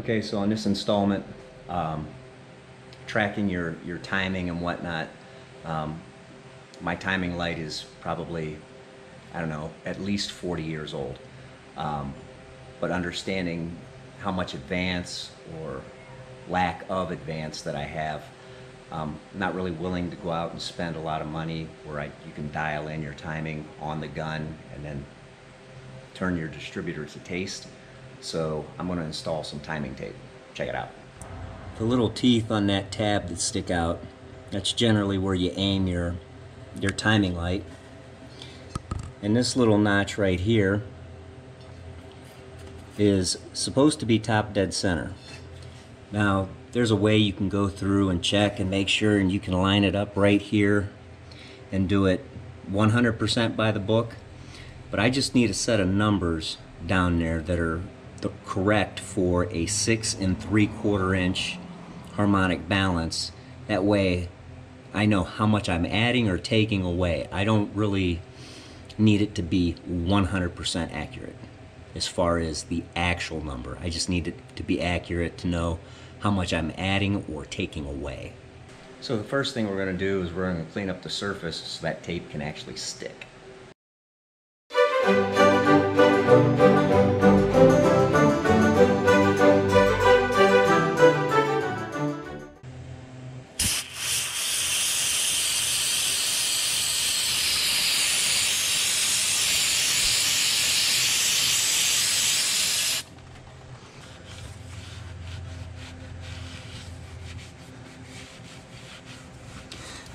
Okay, so on this installment, um, tracking your, your timing and whatnot, um, my timing light is probably, I don't know, at least 40 years old. Um, but understanding how much advance or lack of advance that I have, um, not really willing to go out and spend a lot of money where I, you can dial in your timing on the gun and then turn your distributor to taste. So I'm going to install some timing tape. Check it out. The little teeth on that tab that stick out, that's generally where you aim your, your timing light. And this little notch right here is supposed to be top dead center. Now, there's a way you can go through and check and make sure and you can line it up right here and do it 100% by the book. But I just need a set of numbers down there that are the correct for a six and three quarter inch harmonic balance. That way I know how much I'm adding or taking away. I don't really need it to be 100% accurate as far as the actual number. I just need it to be accurate to know how much I'm adding or taking away. So the first thing we're going to do is we're going to clean up the surface so that tape can actually stick.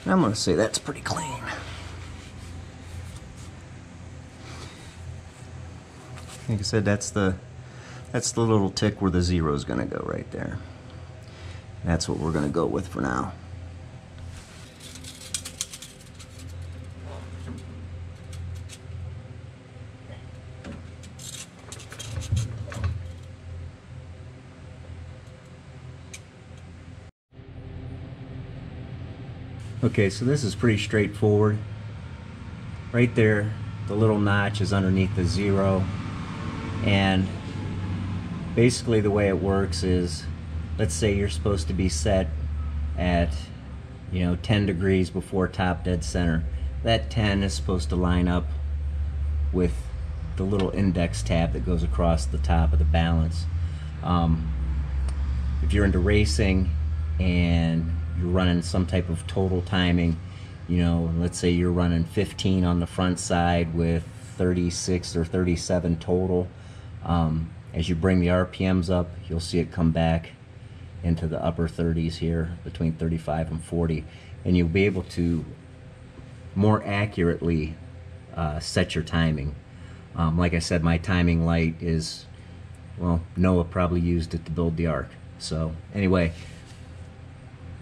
I'm going to say that's pretty clean. Like I said, that's the that's the little tick where the zero is going to go right there. That's what we're going to go with for now. Okay, so this is pretty straightforward. Right there, the little notch is underneath the zero. And basically the way it works is, let's say you're supposed to be set at, you know, 10 degrees before top dead center. That 10 is supposed to line up with the little index tab that goes across the top of the balance. Um, if you're into racing and running some type of total timing, you know, let's say you're running 15 on the front side with 36 or 37 total. Um, as you bring the RPMs up, you'll see it come back into the upper 30s here, between 35 and 40, and you'll be able to more accurately uh, set your timing. Um, like I said, my timing light is, well, Noah probably used it to build the Ark. So anyway,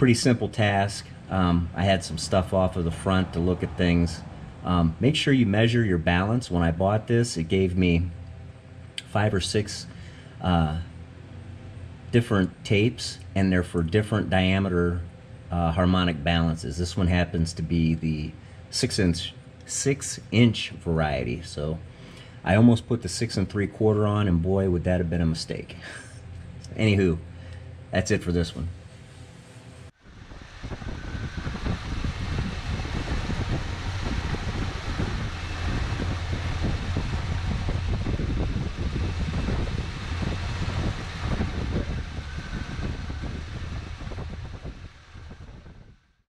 pretty simple task. Um, I had some stuff off of the front to look at things. Um, make sure you measure your balance. When I bought this, it gave me five or six uh, different tapes, and they're for different diameter uh, harmonic balances. This one happens to be the six inch six inch variety. So I almost put the six and three quarter on, and boy, would that have been a mistake. Anywho, that's it for this one.